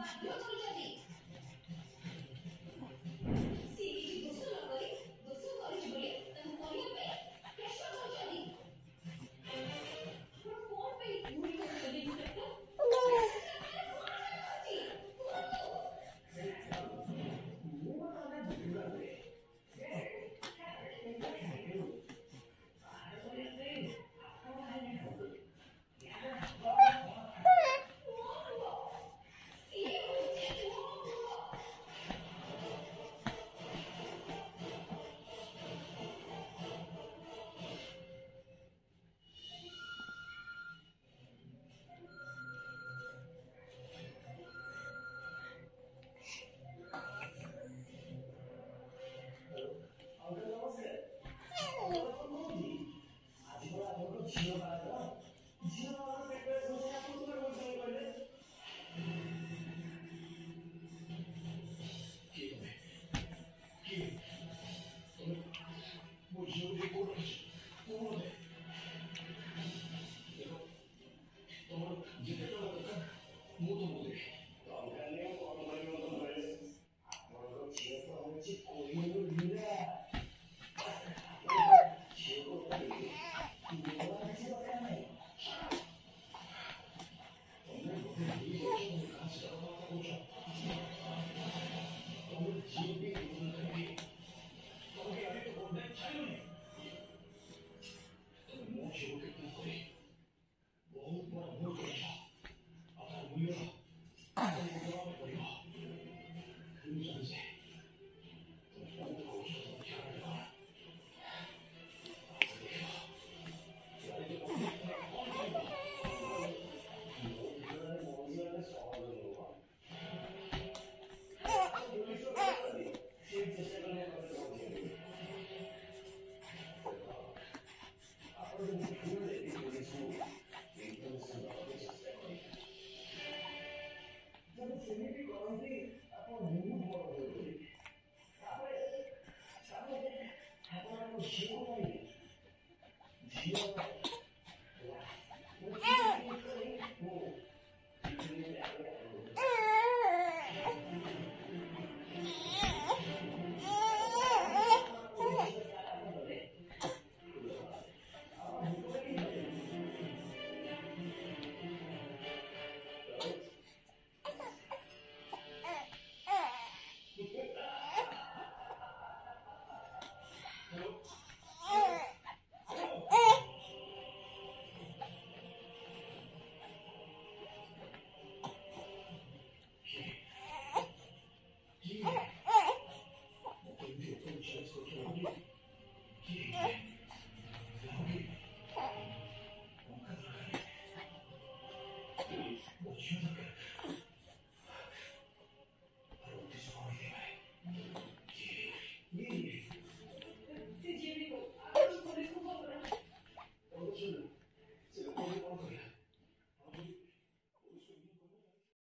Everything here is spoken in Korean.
Thank you. You.